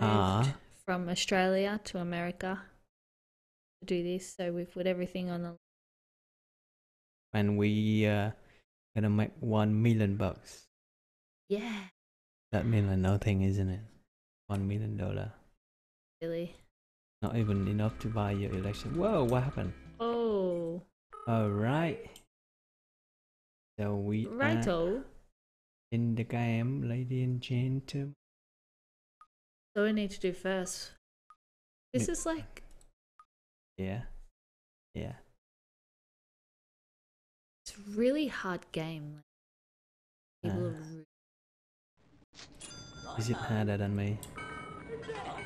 moved Ah. from Australia to America to do this, so we've put everything on the. And we uh, gonna make one million bucks. Yeah, That means like nothing, isn't it? One million dollar. really. Not even enough to buy your election. Whoa, what happened? Oh, Alright. So we righto. in the game, lady and gentlemen. So we need to do first. This Yeah. is like Yeah. Yeah. it's a really hard game. Like, people are Ah. Is it harder than me?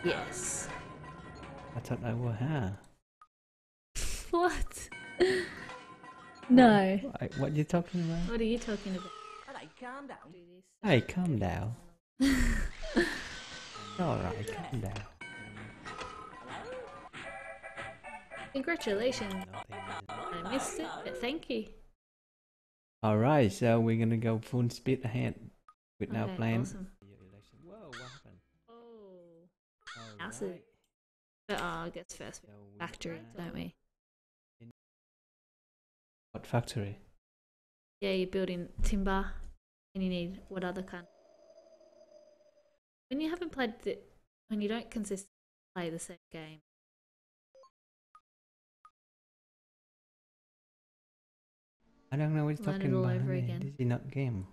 yes. I thought I was hard. What? no. I, what are you talking about? What are you talking about? Alright, calm down. Do this. Hey, calm down. Alright, calm down. Congratulations. Nothing, isn't it? I missed it, but thank you. Alright, so we're gonna go full speed ahead with now Okay, plan awesome. Whoa, what happened? Oh. How's Alright. But oh, I guess first so we factory, are- don't we? What factory? Yeah, you're building timber, and you need what other kind? When you haven't played the, when you don't consistently play the same game, I don't know what Learn it talking all about. over again. This is not game.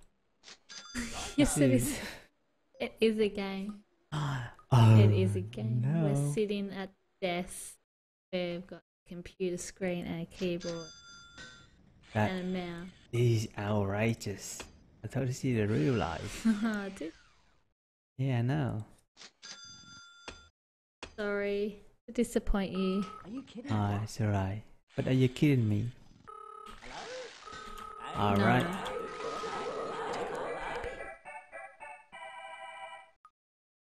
yes, it is. It is a game. oh, it is a game. No. We're sitting at desk. We've got a computer screen and a keyboard That and a mouse. is outrageous. I thought this is the real life. Dude, Yeah, I know. Sorry to disappoint you. Are you kidding? Ah, it's alright. But are you kidding me? Alright.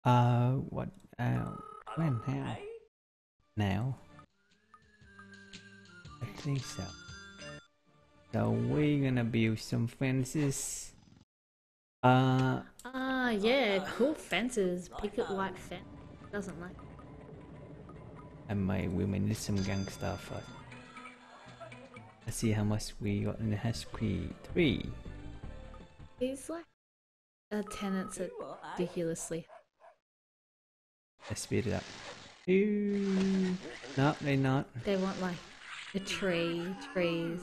No. Uh, what? Uh, when? How? Now? I think so. So we're gonna build some fences. Uh, Ah, yeah, cool fences. Picket white fence. Doesn't like. And my may need some gang stuff first. Let's see how much we got in the HP. Three. These like uh, tenants are ridiculously. Let's speed it up. Ooh. No, they're not. They want like a tree, trees.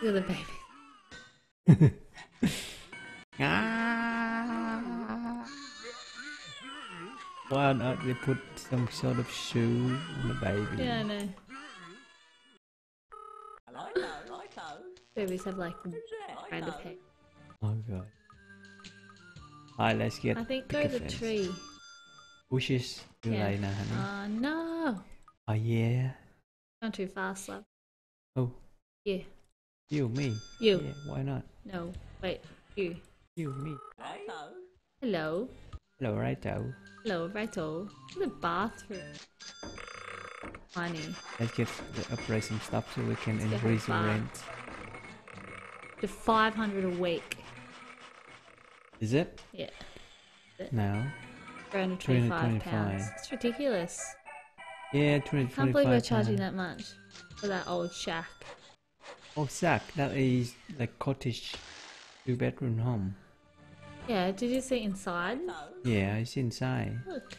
Look at the baby. Ah. Why not they put some sort of shoe on the baby? Yeah, I know. Righto, righto. Babies have like kind of hair. Oh god. Alright, let's get I think go picket the fence. tree. bushes. Too Yeah. late now, honey. Ah, no. oh yeah. Not too fast, love. Oh, Yeah. you, me. You. Yeah, why not? No. Wait. You. You, me. Righto. Hello. Hello, righto. Hello, righto. The bathroom. Honey. Let's get the uprising stuff so we can Let's increase the rent. To 500 a week. Is it? Yeah. No. 325 pounds. 325. It's ridiculous. Yeah, 20, Can't believe we're charging that much for that old shack. Oh, shack. that is like cottage, two bedroom home. Yeah, did you see inside? Yeah, it's inside. Look.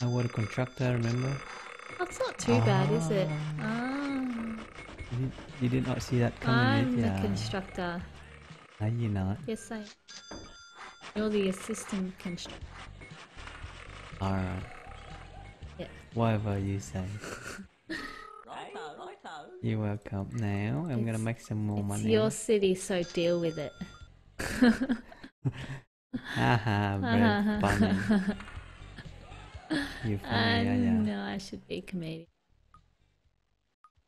I was a contractor, remember? That's not too bad, is it? Ah, You did, you did not see that coming, I'm did the constructor. No, you're not. Yes, I. You're the assistant constructor. Alright. Yeah. Whatever you say. You're welcome. Now, I'm gonna make some more It's money. your city, so deal with it. Haha, very funny. You I funny, yeah, yeah. know I should be a comedian.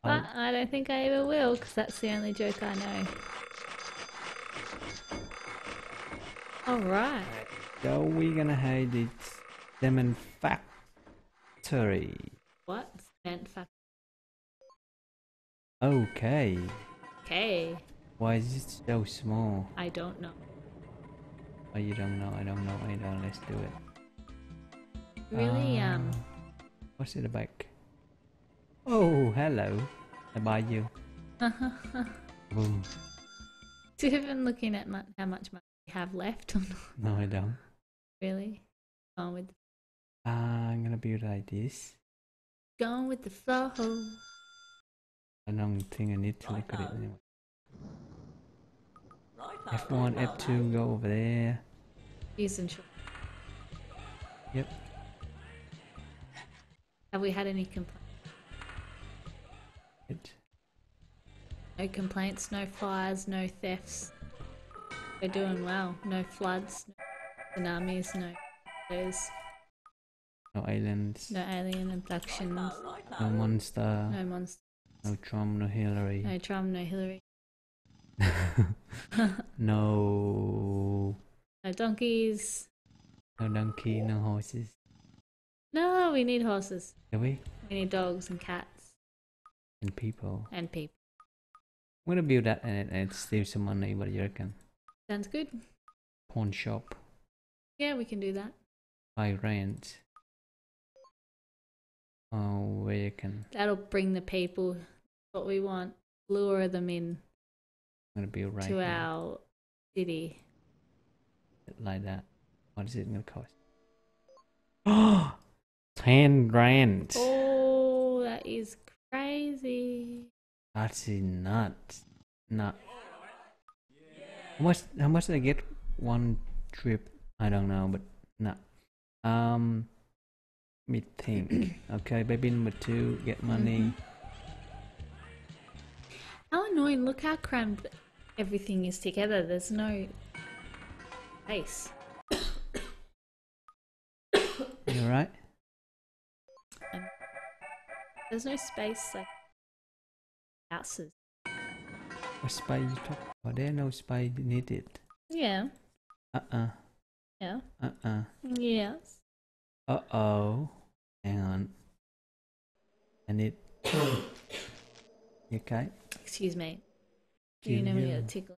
But I don't think I ever will, because that's the only joke I know. Alright. so we're gonna hide it lemon factory. What? Cement fact. Okay. Okay. Why is it so small? I don't know. Oh, you don't know. I don't know I don't, Let's do it. Really, um, Uh, What's in the back? Oh, hello. I buy you. Boom. do you even looking at mu- how much money we have left or not? No, I don't. Really? Going with Uh, I'm gonna build like this. going with the flow. I don't think I need to look at it anyway. Righto, F1, F2, go over there. Short. Yep. Have we had any complaints? No complaints, no fires, no thefts. We're doing well. No floods, no tsunamis, no there's No islands. no alien abductions, No monster. no monster. No Trump. No Hillary. no Trump, no Hillary, no. no donkeys. No donkey. No horses. No, we need horses. Do we? We need dogs and cats And people. and people. I'm gonna build that and, and save some money. What do you reckon? Sounds good. Pawn shop. Yeah, we can do that. Buy rent. Oh, where you can. That'll bring the people what we want. Lure them in I'm gonna build right to here. our city. like that. What is it gonna cost? Oh, ten grand. Oh, that is crazy. That's nuts. Not. How much? How much did I get one trip? I don't know, but no. Um, let me think. okay, baby number two, get money. How annoying. Look how crammed everything is together. There's no space. You alright? There's no space like houses. What spy you talk about? There no spy needed. Yeah. Uh uh. Yeah. Uh uh. Yes. Uh oh. Hang on. I need. You okay? Excuse me. Do you Can know me you- a tickle.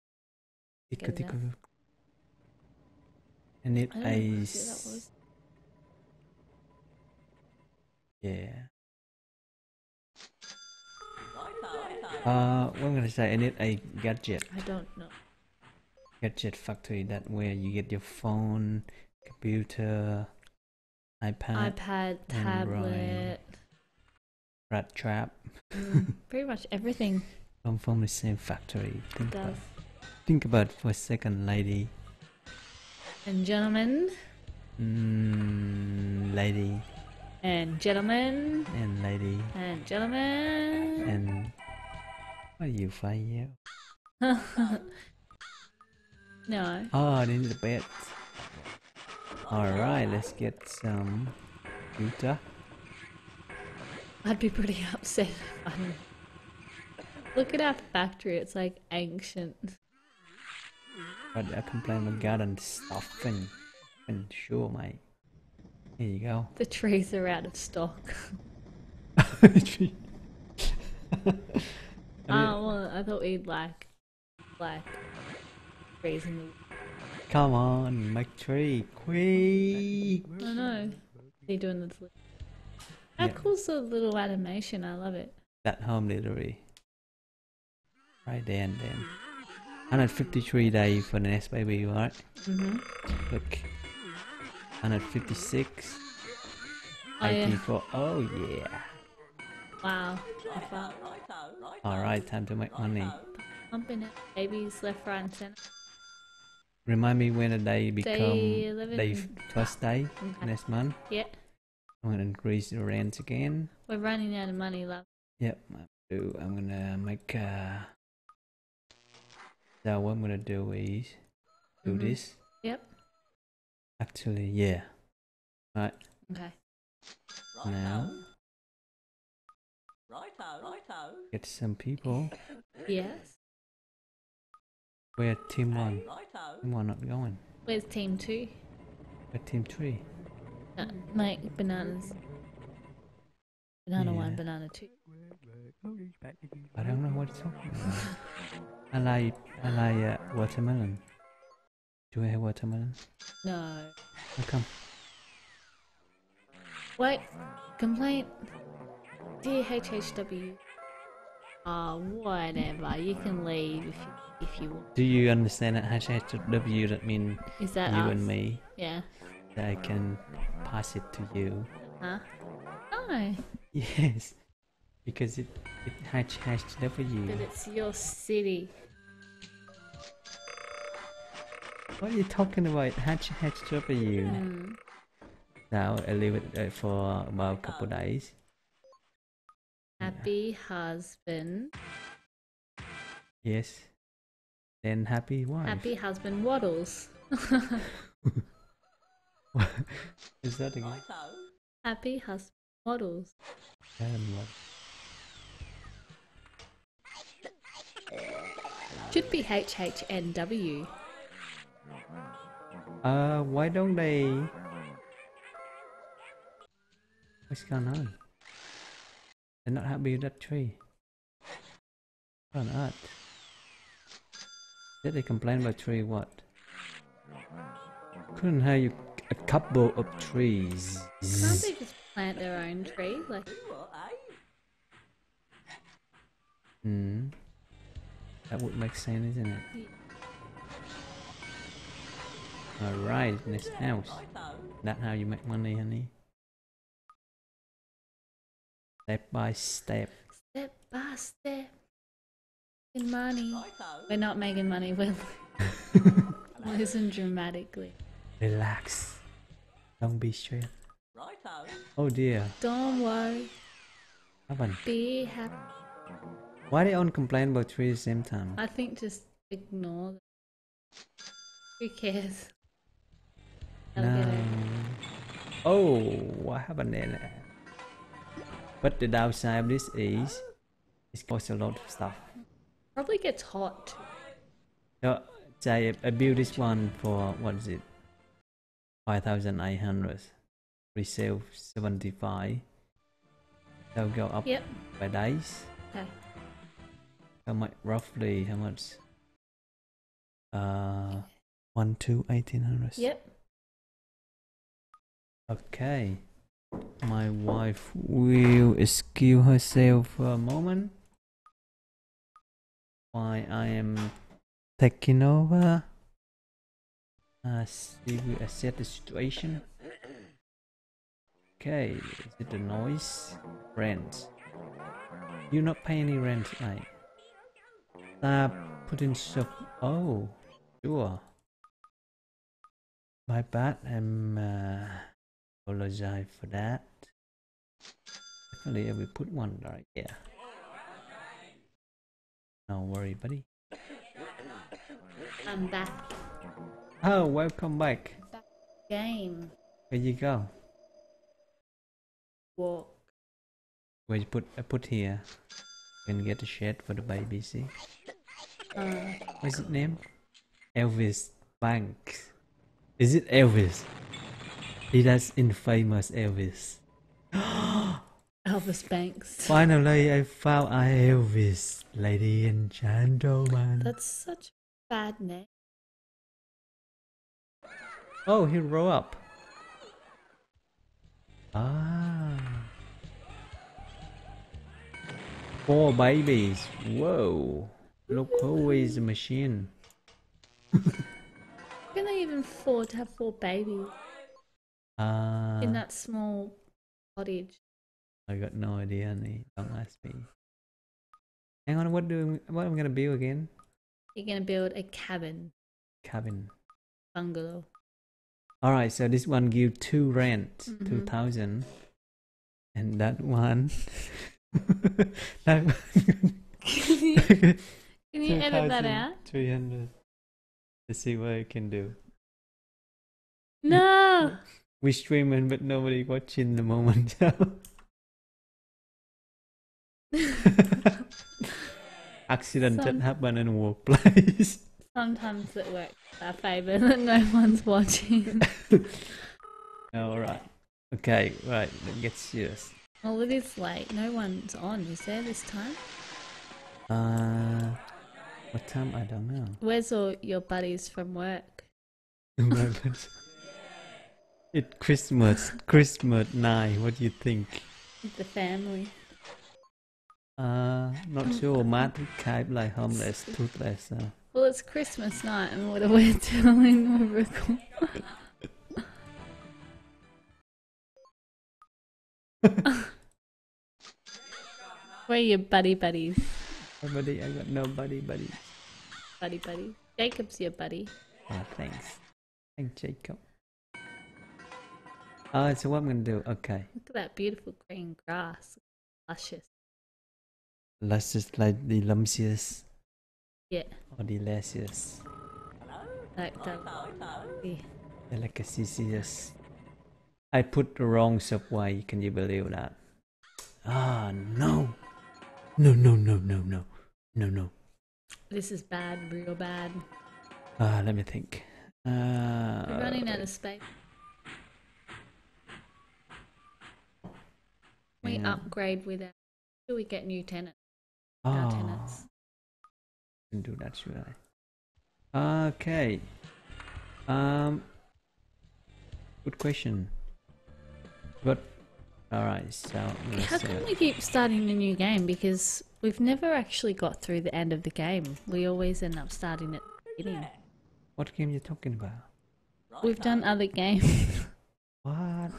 Tickle, Get tickle. I need I don't know what that was. Yeah. righto, righto. Uh, what I'm gonna say, I need a gadget. I don't know. Gadget factory that where you get your phone, computer, iPad, iPad, Android. tablet, rat trap, mm, pretty much everything come from the same factory. Think does. about, think about for a second, lady. And gentlemen, Mm, lady and gentlemen, and lady and gentlemen. and what are you five no. Oh, need a bed. Alright, let's get some computer. I'd be pretty upset if Look at our factory, it's like ancient. But I complain about garden stuff and, and sure, mate. Here you go. The trees are out of stock. Oh, well, I thought we'd like, like, trees in the. Come on, make tree, quick! I know. They're doing the. How Yeah. cool's the little animation? I love it. That home delivery. Right there and then. 153 days for the next baby, right? hmm Look. 156. Oh, yeah. 84. Oh, yeah. Wow. How Righto, far? righto, righto. Alright, time to make money. Pumping babies left, right, and center. Remind me when the day become Day 11. day first day Okay. next month. Yeah. I'm gonna increase the rent again. We're running out of money, love. Yep, I do. I'm gonna make uh so what I'm gonna do is do Mhm. this. Yep. Actually, yeah. Right Okay. Right now, Righto, righto. get some people. Yes. Where team one? Righto. Team one not going. Where's team two? Where team three? Uh, like bananas. Banana one, banana two. I don't know what it's talking about. I like I like uh, watermelon. Do I have watermelon? No. How come? Wait, complaint. Dear HHW. Oh, whatever. You can leave if you, if you want. Do you understand that HHW that mean Is that you us? and me? Yeah. That I can pass it to you. Huh? No, Yes. Because it it HHW. but it's your city. What are you talking about? HHW. Hmm. Now I leave it uh, for about a couple days. Happy husband. Yes. Then happy wife. Happy husband waddles. Is that again? Righto. Happy husband models. And what? Should be HHNW. Uh, why don't they? What's going on? They're not happy with that tree. What on earth? Did they complain about tree? What? Couldn't have you a couple of trees? Can't they just plant their own tree? Like? Hmm. That would make sense, isn't it? Alright, next house. That's how you make money, honey. Step by step. step by step. Making money. We're not making money, we're losing dramatically. Relax. Don't be stressed. Righto. Oh dear. Don't worry, Haven't. be happy. Why do they all complain about trees at the same time? I think just ignore them. Who cares? They'll No. Oh, what happened there? But the downside of this is it costs a lot of stuff. Probably gets hot. too. So, say I built this one for what is it? Five thousand eight hundred. Resale seventy five. They'll go up Yep. by days. Okay. How much roughly how much? Uh one two eighteen hundred. Yep. Okay. My wife will excuse herself for a moment. While I am taking over. Uh, she will assess the situation. Okay, is it the noise? Rent. You not pay any rent, right? Stop putting stuff. Oh, sure. My bad. I'm. Uh, apologize for that. Definitely, will put one right here. Don't worry, buddy. I'm back. Oh, welcome back. Game. Where you go? Walk. Where you put? I put here. Can get a shed for the baby. See? Uh, What's his name? Elvis Banks. Is it Elvis? He does infamous Elvis. Elvis Banks. Finally, I found Elvis, lady and gentlemen. That's such a bad name. Oh, he roll up. Ah. Four babies. Whoa. Look who is the machine. How can they even afford to have four babies Ah. in that small cottage? I got no idea, honey. Don't ask me. Hang on, what do what am I gonna build again? You're gonna build a cabin, Cabin. bungalow. Alright, so this one give two rent, Mhm. two thousand. And that one that can you, can you edit that out? Three hundred. Let's see what I can do. No. We streaming but nobody watching the moment. Accident that happened in workplace. Sometimes it works in our favour that no one's watching. Alright. Okay, right, let's get serious. well, it is late. No one's on, is there this time? Uh what time I don't know. Where's all your buddies from work? It's Christmas, Christmas night. What do you think? The family. Uh, not sure. Matt type like homeless, toothless. Uh. Well, it's Christmas night, and what are we doing? We're Where are your buddy buddies? Buddy, I got no buddy. Buddy buddy. buddy. Jacob's your buddy. Oh, thanks. Thanks, Jacob. Uh, so what I'm gonna do? Okay, Look at that beautiful green grass. Luscious. Luscious like the like delicious yeah. Oh, or the less. Like. Yeah. Like a CCS. I put the wrong subway, can you believe that? Ah, no! No, no, no, no, no. No, no. This is bad, real bad. Ah, uh, let me think. Uh, We're running out of space. We yeah. upgrade with it. Do we get new tenants? Oh. Our ah. tenants can do that, should I? Okay. Um. Good question. But all right, so How come it. we keep starting a new game? Because we've never actually got through the end of the game. We always end up starting at the beginning. what game are you talking about? We've done other games. What?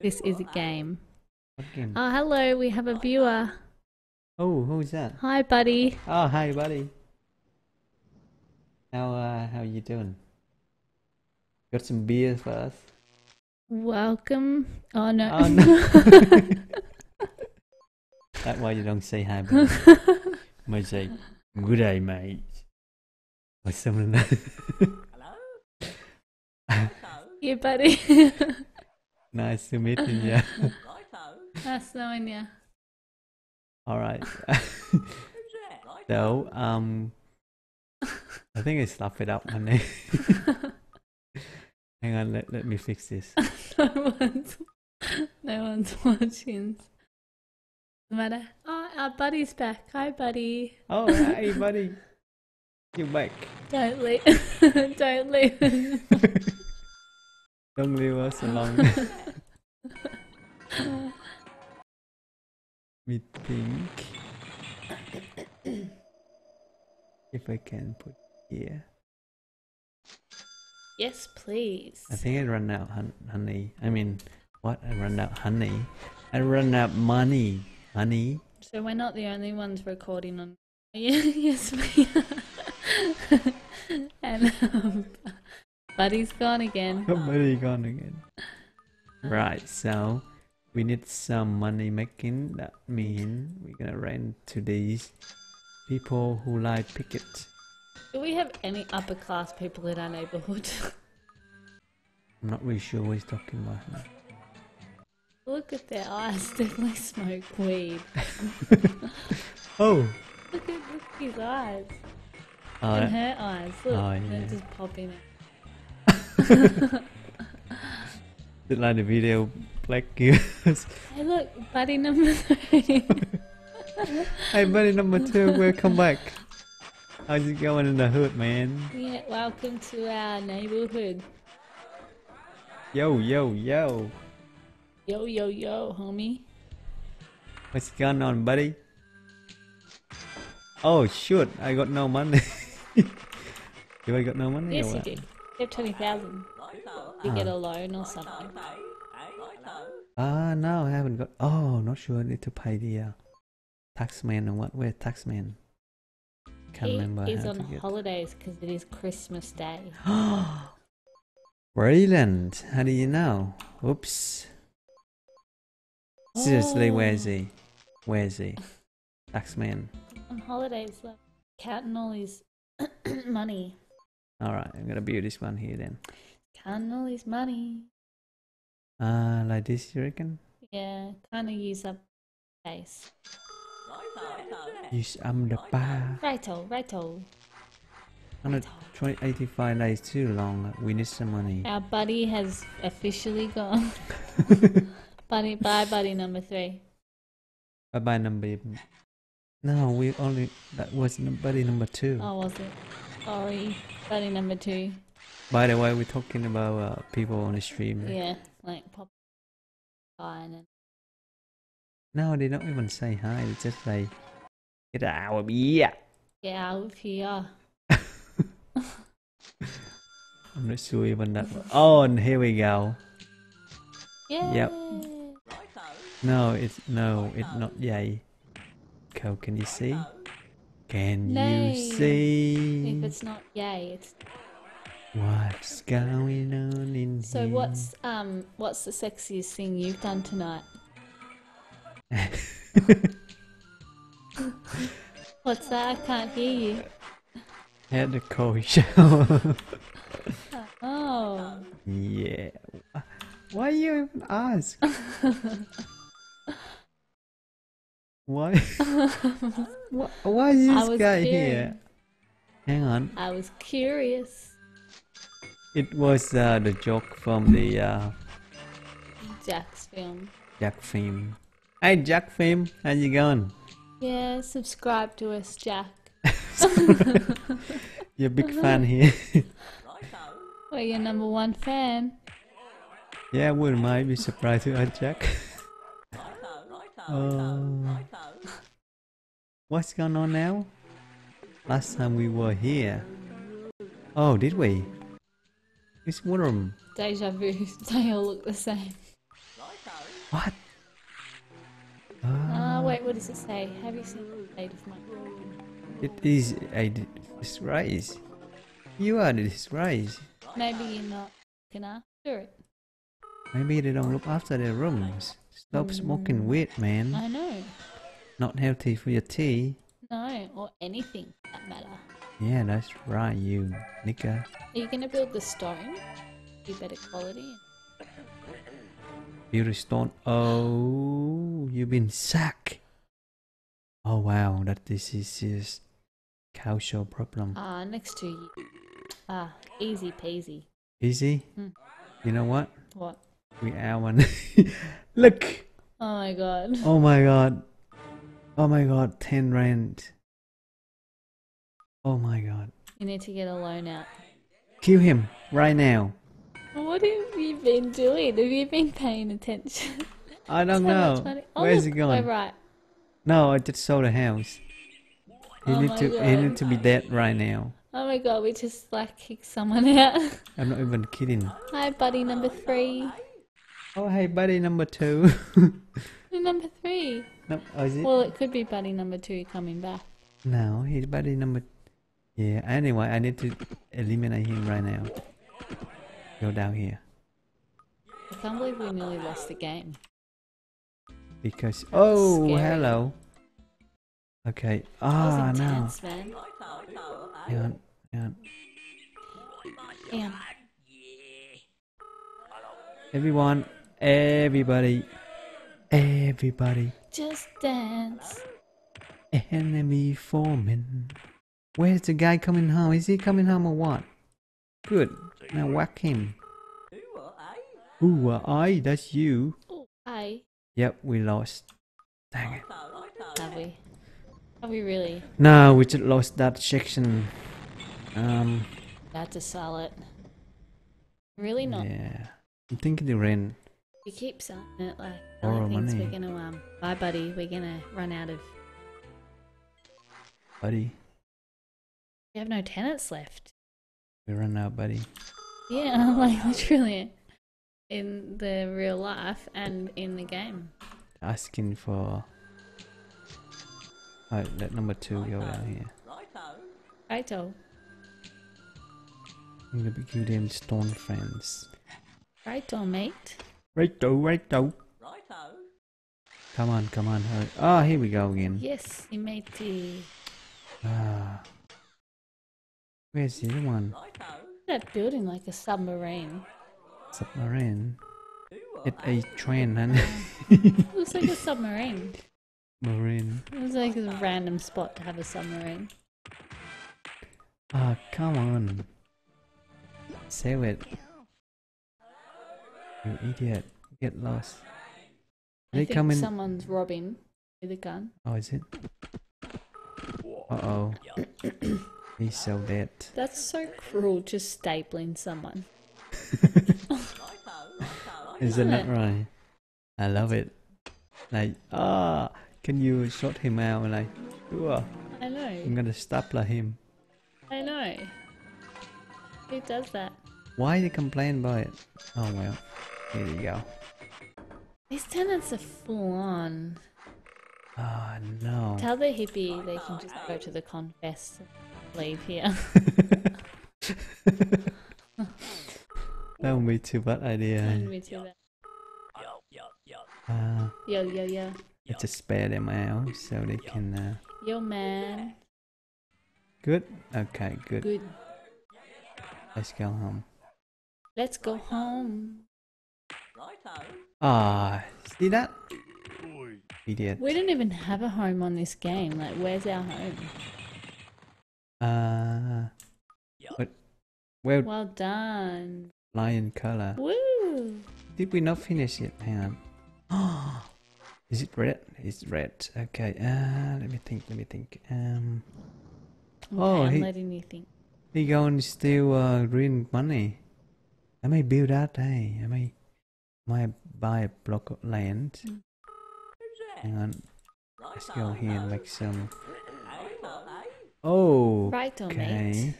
this is a game. What game? Oh, hello, we have a viewer. oh, who's that? Hi, buddy. Oh, hi, buddy. How uh, how you doing? Got some beer for us? Welcome. Oh, no. Oh no. That's why you don't say hi, buddy. might say, good day, mate. Or something like Hello? Righto. you, buddy. Nice to meet you. Yeah. Righto. nice knowing you. All right. Who's that? Righto. so, um, I think I stuffed it up, honey. Hang on, let, let me fix this. no one's, no one's watching. No matter. Oh, our buddy's back. Hi, buddy. Oh, hey, buddy. You back. Don't leave. Don't leave. Don't leave us alone. me think if I can put here. yes, please. I think I run out hun- honey. I mean, what? I run out honey. I run out money. Honey. So we're not the only ones recording on. yes, we are. and um, Buddy's gone again. Somebody gone again. Right, so we need some money making. That means we're gonna rent to these people who like picket. Do we have any upper class people in our neighborhood? I'm not really sure what he's talking about. now. Look at their eyes. Definitely smoke weed. Oh, Look at, look at his eyes. oh, and her eyes. Look, Oh, they're just popping out. Did like the video Black Gears. Hey, look, buddy number three. hey, buddy number two, welcome back. How's it going in the hood, man? yeah, welcome to our neighborhood. Yo, yo, yo. Yo, yo, yo, homie. What's going on, buddy? Oh, shoot, I got no money. do I got no money? Yes, you do. You have 20,000. Righto. You get a loan or something. Okay. Hey, righto. Ah, no, I haven't got. Oh, not sure. I need to pay the uh, tax man or what? Where tax man? Can't he remember is on to get. holidays because it is Christmas Day. Brilliant. How do you know? Oops. Seriously, where is Oh. he? Where is he? Tax man. On holidays, like counting all his money. All right, I'm gonna build this one here then. Counting all his money. Uh, like this, you reckon? Yeah, kind of use up space. Righto. Use um the bar. Righto, righto. 120, 85 days too long. We need some money. Our buddy has officially gone. buddy, bye, buddy number three. Bye bye number. No, we only that was num- buddy number two. Oh, was it? Sorry, buddy number two. By the way, we're talking about uh, people on the stream. Yeah, like pop fine and No, they don't even say hi. They just say, "Get out of here." get out of here. I'm not sure even that. Oh, and here we go. Yeah. Yep. No, it's no, it's not yay. Co, can you see? Can you see? If it's not yay, it's what's going on in so. here? What's um what's the sexiest thing you've done tonight? What's that? I can't hear you. Had a cold shower. Oh, yeah. Why you even ask? Why? why, why is this guy curious. here? Hang on. I was curious. It was uh, the joke from the uh, Jack's film. Jack film. Hey, Jack film, how you going? Yeah, subscribe to us, Jack. You're a big fan here. Righto. We're your number one fan. yeah, wouldn't mind be surprised to add Jack. Righto. Righto. Oh. Righto. What's going on now? Last time we were here. Oh, did we? It's Worm. Deja vu. They all look the same. Righto. What? Ah, Ah, wait, what does it say? Have you seen the state of my it is a disgrace. You are the disgrace. Maybe you're not looking after it. Maybe they don't look after their rooms. Stop smoking weed, man. I know. Not healthy for your tea. No, or anything for that matter. Yeah, that's right, you nigger. Are you gonna build the stone? Be better quality. Beauty stone. Oh, you've been sacked. Oh wow, that this is just cow show problem. Ah, next to you. Ah, easy peasy. Easy. Hmm. You know what? What? We are one. Look. Oh my god. Oh my god. Oh my god. Ten rand. Oh my god. You need to get a loan out. Kill him right now. What have you been doing? Have you been paying attention? I don't know. Oh, Where's look, he going? Right. No, I just sold the house. He Oh need to. God. need to be dead right now. Oh my god, we just like kicked someone out. I'm not even kidding. Hi, buddy number three. Oh hey, buddy number two. Number three. no, oh, is it? Well, it could be buddy number two coming back. No, he's buddy number. Yeah. Anyway, I need to eliminate him right now. Go down here I can't believe we nearly lost the game. because. Oh, scary. hello. Okay. Ah, was no. man. Hang on. Hang on. Everyone, everybody, everybody. Just dance. Enemy forming. Where's the guy coming home? Is he coming home or what? Good. Now whack him. Who are I? Who are I? That's you. Oh, hi. Yep, we lost. Dang it. Righto. Righto. Have we? Have we really? No, we just lost that section. Um, Had to sell it. Really not. yeah. I'm thinking the rent. We keep selling it like Borrow other things. money. We're gonna um. Bye, buddy. We're gonna run out of. Buddy. We have no tenants left. We run out, buddy. Yeah, like literally, in the real life and in the game. Asking for. Oh, that number two go down here. Righto. Righto. I'm gonna be give them stone friends. Righto, mate. Righto, righto. Righto. Come on, come on, hurry. Oh, here we go again. Yes, matey. Ah. Where's the other one? That building like a submarine. Submarine. Who are It I? a train, and It looks like a submarine. marine. It was like a random spot to have a submarine. Ah, come on. Save it. You idiot. Get lost. I They think come someone's robbing with a gun. Oh, is it? Uh oh. So dead. That's so cruel, just stapling someone. Isn't that Yeah. right? I love it. Like, ah, can you sort him out? Like, "Ugh, I know. I'm gonna stapler him. I know. Who does that? Why they complain about it? Oh well, here you go. These tenants are full on. Oh no. Tell the hippie they can just go to the confess and leave here. that would be too bad idea. Send me to that. Uh, Yo, yo, yo. let's just spare them out so they can. Uh, Yo, man. good. Okay, good. Good. Let's go home. Let's go home. Ah, see that? Idiot. We didn't even have a home on this game. Like, where's our home? Uh, what? Well, Well done. lion color. Woo! Did we not finish it? Hang on. Is it red? It's red. Okay. Uh, let me think. Let me think. Um, Okay, Oh, I'm he- letting you think. he going to steal uh, green money. I may build that. Hey, I may, might buy a block of land. Mm. Hang on. Let's go here and make some. Oh. Right on, Okay. mate.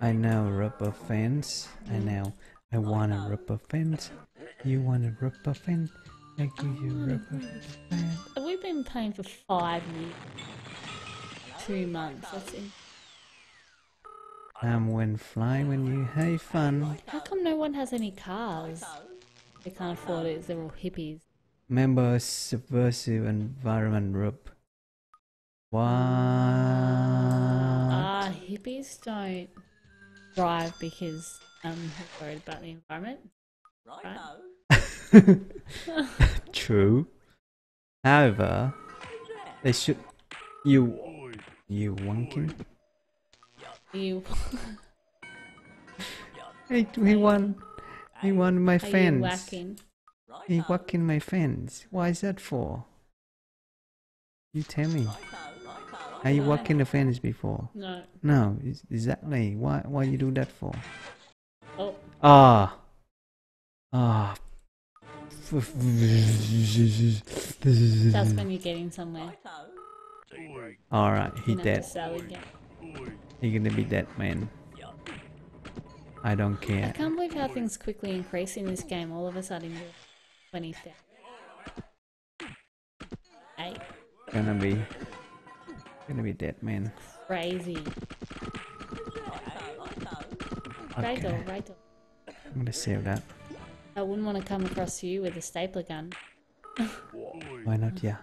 I know rubber fence. I know. I want a rubber fence. You want a rubber fence? I give you a rubber rubber fence. We've been playing for five years. Two months. That's in- Um, when fly when you have fun. How come no one has any cars? They can't afford it. They're all hippies. Member subversive environment group. What? Ah, hippies don't drive because um they're worried about the environment. Right? True. However, they should. You. You wonking? You Hey, he won. He won my are you whacking? He whacking my fans. Why is that for? You tell me. Are you whacking the fence before? No. No, exactly. Why? Why you do that for? Oh, Ah. Ah. that's when you're getting somewhere. All right, he dead. to. He gonna be dead, man. I don't care. I can't believe how things quickly increase in this game. All of a sudden, you're 20 steps. Eight. Gonna be. Gonna be dead, man. Crazy. Right Okay, on, right on. I'm gonna save that. I wouldn't want to come across you with a stapler gun. Why not? Yeah.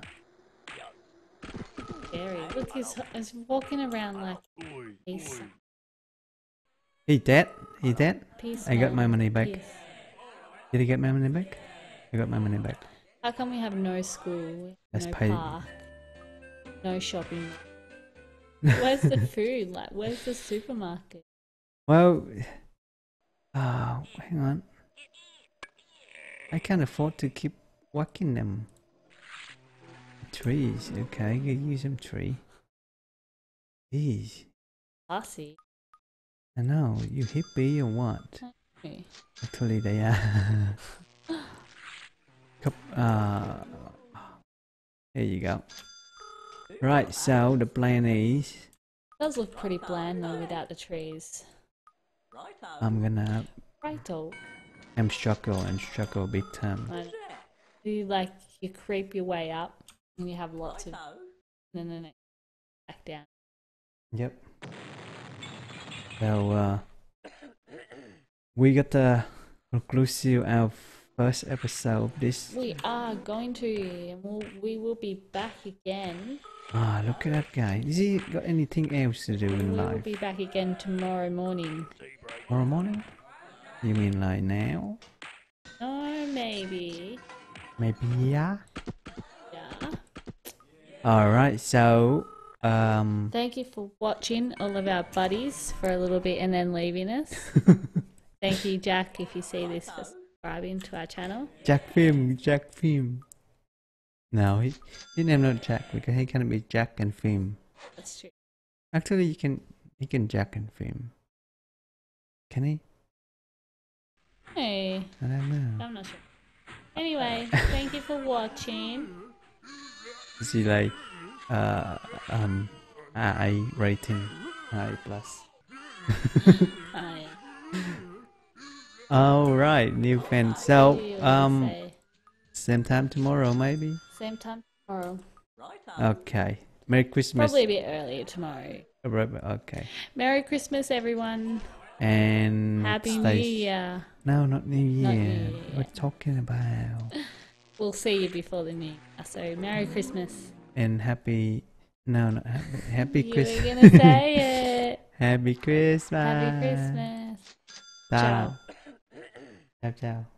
Scary. Look, he's, he's walking around like peace. He dead. He dead. Peace. I got my money back. Did he get my money back? I got my money back. How come we have no school, Let's no pay- park, no shopping? Where's the food? Like, where's the supermarket? Well, uh, hang on. I can't afford to keep whacking them. Trees, okay, you use them tree. Jeez, Classy. I know, you hippie or what? Okay. Actually, they are. Cup, uh, there you go. Right, so the plan is does look pretty bland though without the trees. I'm gonna Righto. I'm struggle and struggle big time. I- You like you creep your way up and you have lots of and then it back down. Yep. So uh, we got the conclusive our first episode of this. We are going to and we'll, we will be back again. Ah, look at that guy. Is he got anything else to do in We in will be back again tomorrow morning. Tomorrow morning? You mean like now? Oh, maybe. Maybe yeah. Yeah. All right. So um, Thank you for watching all of our buddies for a little bit and then leaving us. Thank you, Jack, if you see this subscribing to our channel. Jack Film, Jack Film. No, he, his name not Jack because he can be Jack and Film. That's true. Actually, you can he can jack and film. Can he? Hey, I don't know. I'm not sure. Anyway, thank you for watching. Is he like uh um I rating I plus? Oh, yeah. All right, new fan. So do you wanna um same time tomorrow maybe. same time tomorrow. Okay. Merry Christmas. Probably a bit earlier tomorrow. Okay. Merry Christmas, everyone. And Happy New Year. No, not New Year. Not New Year. We're talking about We'll see you before the New Year. So, Merry Christmas. and happy. No, not happy. Happy you Christmas. were gonna say it. Happy Christmas. Happy Christmas. Ciao. Ciao. Ciao.